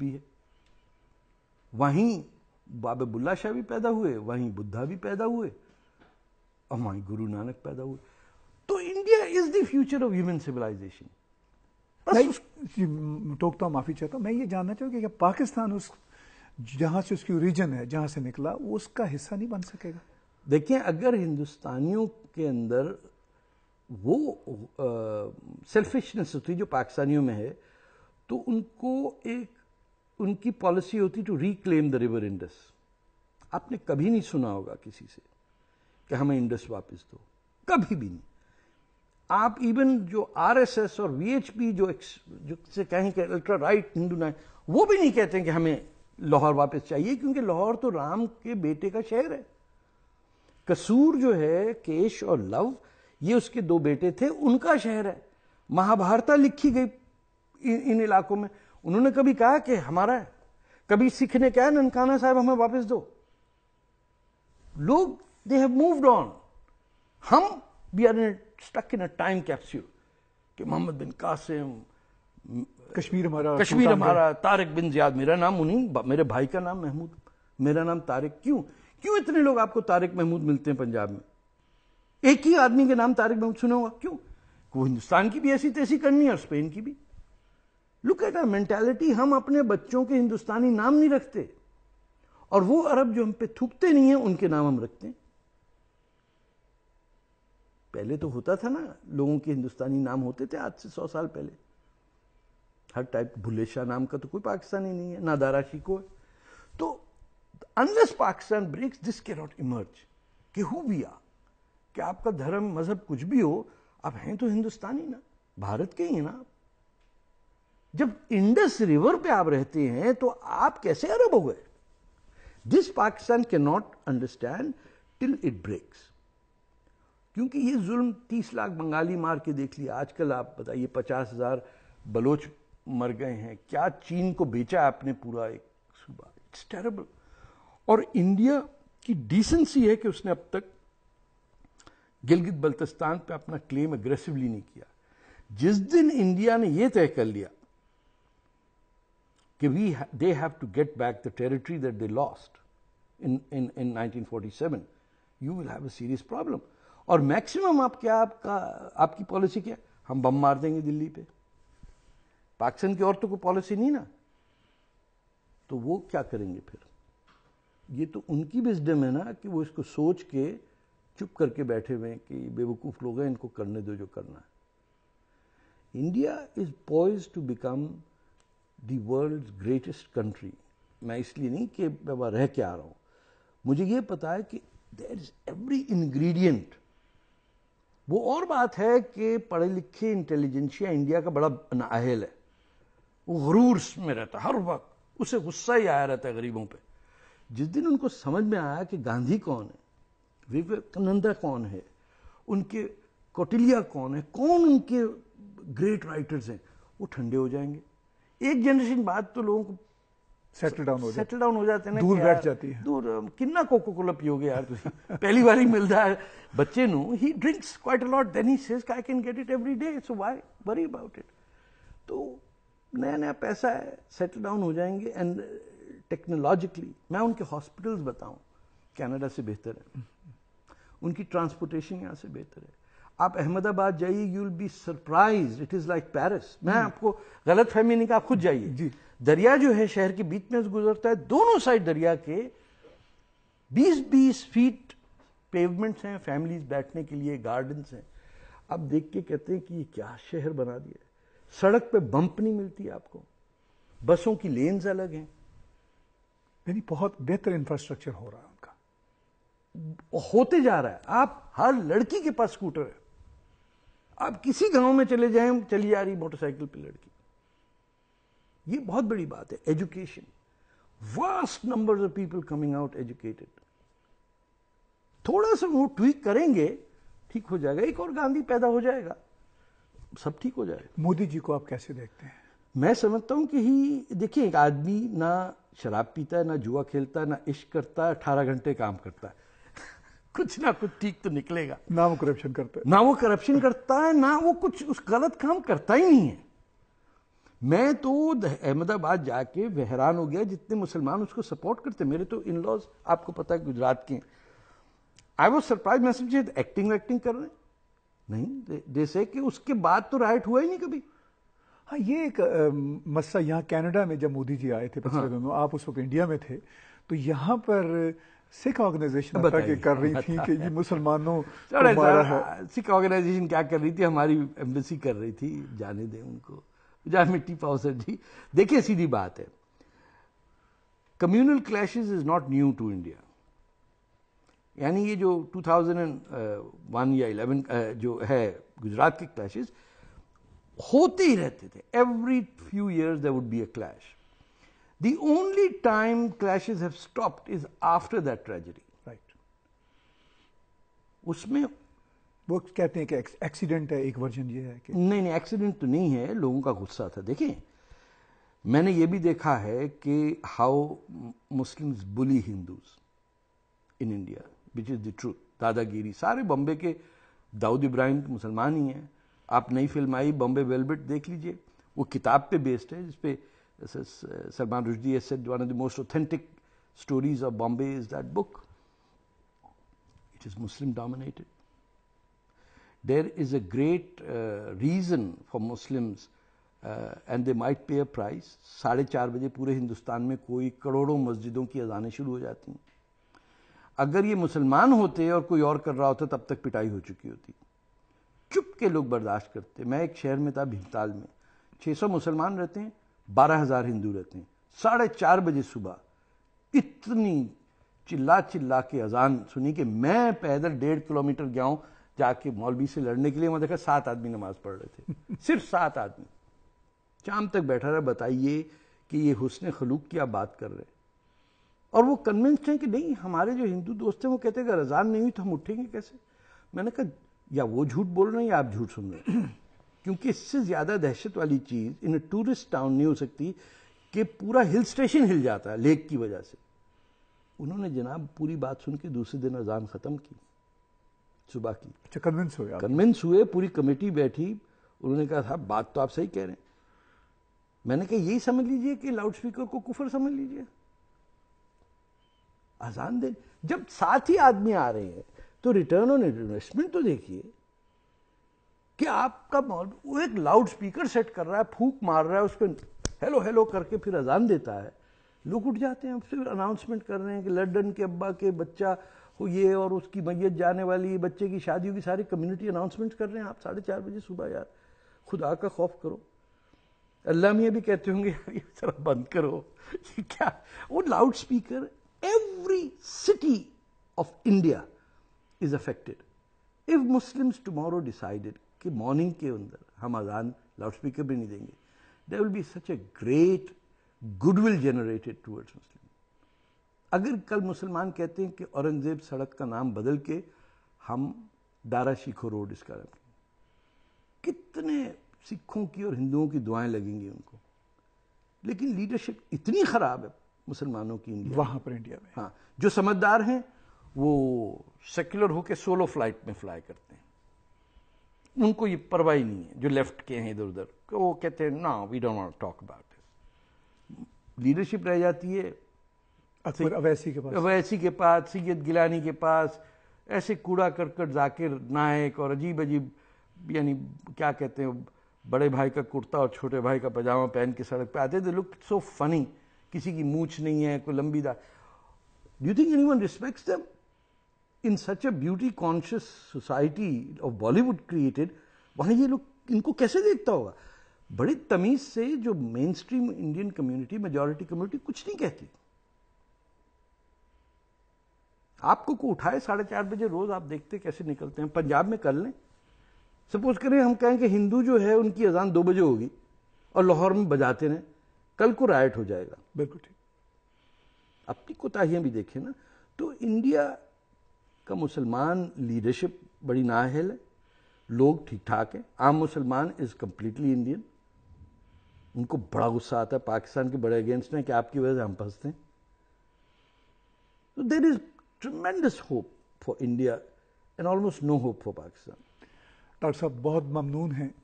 भी है। वहीं बाबे बुल्ला शाह भी पैदा हुए वहीं बुद्धा भी पैदा हुए और वहीं गुरु नानक पैदा हुए। तो India is the future of human civilization टोकता माफ़ी चाहता हूँ। मैं ये जानना चाहूँ कि पाकिस्तान उस जहाँ से उसकी ओरिजिन है जहाँ से निकला वो उसका हिस्सा नहीं बन सकेगा? देखिए अगर हिंदुस्तानियों के अंदर वो सेल्फिशनेस होती जो पाकिस्तानियों में है तो उनको एक उनकी पॉलिसी होती to reclaim the river Indus आपने कभी नहीं सुना होगा किसी से कि हमें इंडस वापस दो। कभी भी नहीं। आप इवन जो आरएसएस और वीएचपी जो जो से कहें कि अल्ट्रा राइट हिंदू ना वो भी नहीं कहते कि हमें लाहौर वापस चाहिए क्योंकि लाहौर तो राम के बेटे का शहर है। कसूर जो है केश और लव ये उसके दो बेटे थे उनका शहर है। महाभारता लिखी गई इन, इन इलाकों में। उन्होंने कभी कहा कि हमारा है? कभी सिख ने कहा ननकाना साहब हमें वापस दो? लोग दे हैव मूव्ड ऑन हम we are in stuck in a time capsule कि मोहम्मद बिन कासिम कश्मीर हमारा कश्मीर हमारा तारिक बिन जियाद मेरा नाम उन्हीं मेरे भाई का नाम महमूद। मेरा नाम तारिक क्यों? क्यों इतने लोग आपको तारिक महमूद मिलते हैं पंजाब में? एक ही आदमी के नाम तारिक महमूद सुना होगा क्यों? वो हिंदुस्तान की भी ऐसी तैसी करनी है और स्पेन की भी। लुक एट आर मेंटेलिटी हम अपने बच्चों के हिंदुस्तानी नाम नहीं रखते। और वो अरब जो हम पे थूकते नहीं है, उनके नाम हम रखते हैं। पहले तो होता था ना, लोगों के हिंदुस्तानी नाम होते थे आज से सौ साल पहले। हर टाइप भुले शाह नाम का तो कोई पाकिस्तानी नहीं है, ना दारा शिको है। तो unless Pakistan breaks this can not emerge कि हु भी आ कि आपका धर्म, मज़हब कुछ भी हो, आप हैं तो हिंदुस्तानी ना। भारत के ही हैं ना जब इंडस रिवर पे आप रहते हैं तो आप कैसे अरब हो गए? This Pakistan can not understand till it breaks क्योंकि ये जुल्म तीस लाख बंगाली मार के देख लिया आजकल आप बताइए, पचास हज़ार बलोच मर गए हैं। क्या चीन को बेचा आपने पूरा? एक सूबा इट्स टेरेबल और इंडिया की डिसेंसी है कि उसने अब तक गिलगित बल्तिस्तान पे अपना क्लेम अग्रेसिवली नहीं किया। जिस दिन इंडिया ने यह तय कर लिया कि we they have to get back the territory that they lost in in in 1947 you will have a serious problem और मैक्सिमम आप क्या, आपका, आपकी पॉलिसी क्या? हम बम मार देंगे दिल्ली पे। पाकिस्तान की औरतों को पॉलिसी नहीं ना? तो वो क्या करेंगे फिर? ये तो उनकी विजडम है ना कि वो इसको सोच के चुप करके बैठे हुए हैं कि बेवकूफ़ लोग हैं, इनको करने दो जो करना है। India is poised to become the world greatest country मैं इसलिए नहीं कि मैं रह के आ रहा हूँ। मुझे ये पता है कि देर इज़ एवरी इंग्रेडिएंट वो और बात है कि पढ़े लिखे इंटेलिजेंशिया इंडिया का बड़ा नाहल है। वो गरूर में रहता हर वक्त। उसे गुस्सा ही आया रहता है गरीबों पे। जिस दिन उनको समझ में आया कि गांधी कौन है, विवेकानंदा कौन है, उनके कौटिल्या कौन है, कौन उनके ग्रेट राइटर्स हैं, वो ठंडे हो जाएँगे। एक जनरेशन बाद तो लोगों को सेटल डाउन हो सेटल डाउन हो जाते हैं दूर बैठ जाती है। दूर कोको कोला पियोगे यार तुम? पहली बार ही मिलता है। बच्चे नु he drinks quite a lot then he says I can get it every day so why worry about it तो नया नया पैसा है सेटल डाउन हो जाएँगे एंड टेक्नोलॉजिकली मैं उनके हॉस्पिटल्स बताऊँ कनाडा से बेहतर है। उनकी ट्रांसपोर्टेशन यहाँ से बेहतर है। आप अहमदाबाद जाइए you will be surprise it is like Paris मैं। आपको गलत फहमी नहीं कहा आप खुद जाइए। जी। दरिया जो है शहर के बीच में गुजरता है दोनों साइड दरिया के 20-20 फीट पेवमेंट्स हैं फैमिलीज़ बैठने के लिए गार्डन्स हैं। आप देख के कहते हैं कि ये क्या शहर बना दिया सड़क पे बंप नहीं मिलती आपको। बसों की लेन्स अलग हैं। यानी बहुत बेहतर इंफ्रास्ट्रक्चर हो रहा है उनका। होते जा रहा है। आप हर लड़की के पास स्कूटर है। आप किसी गाँव में चले जाएँ चली जा रही मोटरसाइकिल पे लड़की। ये बहुत बड़ी बात है education vast number of people coming out educated थोड़ा सा वो ट्वीक करेंगे ठीक हो जाएगा एक और गांधी पैदा हो जाएगा। सब ठीक हो जाएगा। मोदी जी को आप कैसे देखते हैं? मैं समझता हूँ कि ही देखिए एक आदमी ना शराब पीता है ना जुआ खेलता है ना इश्क करता है अठारह घंटे काम करता है। कुछ ना कुछ ठीक तो निकलेगा। ना वो करप्शन करता है। ना वो करप्शन करता है ना वो कुछ उस गलत काम करता ही नहीं है। मैं तो अहमदाबाद जाके हैरान हो गया जितने मुसलमान उसको सपोर्ट करते मेरे तो इन लॉज आपको पता है गुजरात के आई वॉज़ सरप्राइज़ मैं समझे एक्टिंग वैक्टिंग कर रहे हैं। नहीं जैसे कि उसके बाद तो राइट हुआ ही नहीं कभी। हाँ ये एक मसला यहाँ कनाडा में जब मोदी जी आए थे पिछले हाँ। दिनों आप उस वक्त इंडिया में थे तो यहाँ पर सिख ऑर्गेनाइजेशन बता कर रही थी कि ये मुसलमानों सिख ऑर्गेनाइजेशन क्या कर रही थी? हमारी एम्बेसी कर रही थी जाने दें उनको। जा मिट्टी पाओ जी। देखिए सीधी बात है। Communal clashes is not new to India. यानी ये जो 2001 या 11 जो है गुजरात के क्लैशेस होते ही रहते थे। Every few years there would be a clash the only time clashes have stopped is after that tragedy right उसमें वो कहते हैं कि एक्सीडेंट है, एक वर्जन ये है कि नहीं नहीं एक्सीडेंट तो नहीं है, लोगों का गुस्सा था। देखिए, मैंने ये भी देखा है कि how Muslims bully Hindus in India which is the truth दादागिरी, सारे बॉम्बे के दाऊद इब्राहिम मुसलमान ही हैं। आप नई फ़िल्म आई, बॉम्बे वेलबेट देख लीजिए। वो किताब पे बेस्ड है, जिसपे Salman Rushdie has said one of the most authentic stories of Bombay is that book. It is Muslim dominated. There is a great uh, reason for Muslims uh, and they might pay a price. साढ़े चार बजे पूरे हिंदुस्तान में कोई करोड़ों मस्जिदों की अजानें शुरू हो जाती हैं अगर ये मुसलमान होते और कोई और कर रहा होता तब तक पिटाई हो चुकी होती चुप के लोग बर्दाश्त करते मैं एक शहर में था भीमताल में 600 मुसलमान रहते हैं बारह हज़ार हिंदू रहते हैं। साढ़े चार बजे सुबह इतनी चिल्ला चिल्ला के अजान सुनी कि मैं पैदल डेढ़ किलोमीटर गया हूँ जाके मौलवी से लड़ने के लिए मैं देखा सात आदमी नमाज़ पढ़ रहे थे। सिर्फ़ सात आदमी। शाम तक बैठा रहा बताइए कि ये हुसन खलूक की आप बात कर रहे हैं? और वो कन्विंस्ड हैं कि नहीं हमारे जो हिंदू दोस्त हैं वो कहते हैं अगर अजान नहीं हुई तो हम उठेंगे कैसे? मैंने कहा या वो झूठ बोल रहे हैं या आप झूठ सुन रहे हैं? क्योंकि इससे ज़्यादा दहशत वाली चीज़ इन टूरिस्ट टाउन नहीं हो सकती कि पूरा हिल स्टेशन हिल जाता है लेक की वजह से। उन्होंने जनाब पूरी बात सुन के दूसरे दिन अजान खत्म की सुबह की। अच्छा कन्विंस हुए कन्विंस हुए पूरी कमेटी बैठी उन्होंने कहा था बात तो आप सही कह रहे हैं। मैंने कहा यही समझ लीजिए कि लाउड स्पीकर को कुफर समझ लीजिए। आजान दे जब साथ ही आदमी आ रहे हैं तो रिटर्न ऑन इन्वेस्टमेंट तो देखिए। कि आपका वो एक लाउड स्पीकर सेट कर रहा है, फूक मार रहा है उस पर हेलो हेलो करके फिर अजान देता है। लोग उठ जाते हैं, फिर अनाउंसमेंट कर रहे हैं कि लंडन के अब्बा के बच्चा हो ये और उसकी मैयत जाने वाली बच्चे की शादी होगी सारी कम्युनिटी अनाउंसमेंट कर रहे हैं। आप साढ़े चार बजे सुबह यार, खुदा का खौफ करो। अल्लाह मियाँ भी कहते होंगे यार ये जरा बंद करो। ये क्या? वो loud speaker every city of India is affected if Muslims tomorrow decided कि मॉर्निंग के अंदर हम अजान लाउड स्पीकर भी नहीं देंगे। There will be such a great goodwill generated towards Muslim अगर कल मुसलमान कहते हैं कि औरंगज़ेब सड़क का नाम बदल के हम दारा शिखो रोड इसका रखें कितने सिखों की और हिंदुओं की दुआएँ लगेंगी उनको। लेकिन लीडरशिप इतनी खराब है मुसलमानों की इंडिया वहाँ पर इंडिया में। हाँ जो समझदार हैं वो सेक्युलर होकर सोलो फ़्लाइट में फ्लाई करते हैं। उनको ये परवाह ही नहीं है जो लेफ़्ट के हैं इधर उधर वो कहते हैं ना we don't want talk about this leadership रह जाती है। अवैसी के पास। अवैसी के पास सैयद गिलानी के पास ऐसे कूड़ा करकट जाकिर नायक और अजीब अजीब यानी क्या कहते हैं बड़े भाई का कुर्ता और छोटे भाई का पजामा पहन के सड़क पे आते थे लुक सो फनी किसी की मूछ नहीं है कोई लंबी दा। Do think anyone respects them in such a beauty conscious society of Bollywood created वहाँ ये लोग इनको कैसे देखता होगा? बड़ी तमीज से जो mainstream Indian community majority community कुछ नहीं कहती। आपको को उठाए साढ़े चार बजे रोज आप देखते कैसे निकलते हैं? पंजाब में कर लें। सपोज़ करें हम कहें कि हिंदू जो है उनकी अजान दो बजे होगी और लाहौर में बजाते रहें। कल को राइट हो जाएगा। बिल्कुल ठीक। अपनी कोताहियाँ भी देखें ना तो इंडिया का मुसलमान लीडरशिप बड़ी नाहल है। लोग ठीक ठाक हैं। आम मुसलमान इज़ कम्प्लीटली इंडियन उनको बड़ा गुस्सा आता है पाकिस्तान के बड़े अगेंस्ट हैं कि आपकी वजह से हम फंसते हैं। तो there is tremendous hope for India and almost no hope for Pakistan doctor साहब, बहुत ममनून हैं।